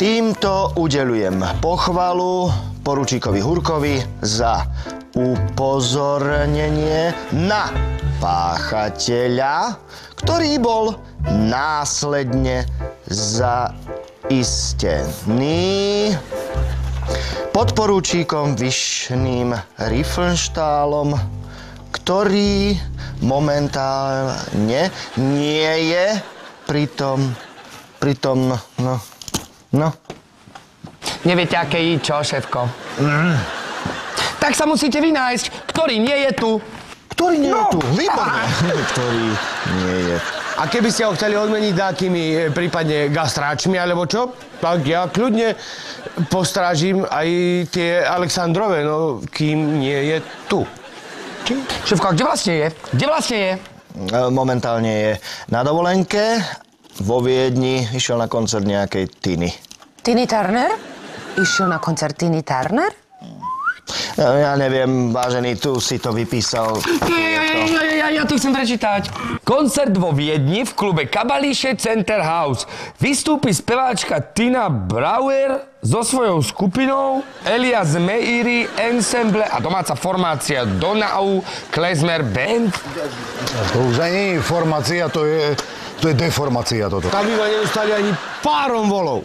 Týmto udelujem pochvalu poručíkovi Hurkovi za upozornenie na páchateľa, ktorý bol následne zaistený podporúčíkom Vyšným Riefenštálom, ktorý momentálne nie je pritom, pritom, no, no. Neviete, aké je čo, šéfko? Tak sa musíte vynájsť, ktorý nie je tu. Ktorý nie je No. tu? Výborne. Ktorý nie je A keby ste ho chceli odmeniť nejakými e, prípadne gastráčmi alebo čo, tak ja kľudne postrážim aj tie Aleksandrové, no kým nie je tu. Šéfko, kde vlastne je? Kde vlastne je? E, Momentálne je na dovolenke. Vo Viedni išiel na koncert nejakej Tiny. Tiny Turner? Išiel na koncert Tiny Turner? Ja neviem, vážený, tu si to vypísal. Ja, ja, ja, ja, ja, ja to chcem prečítať. Koncert vo Viedni v klube Kabališe Center House. Vystúpi speváčka Tina Brauer so svojou skupinou Elias Meiri Ensemble a domáca formácia Donau Klezmer Band. To už je informácia, to je, to je deformácia toto. Tam by ma nedostali ani párom volov.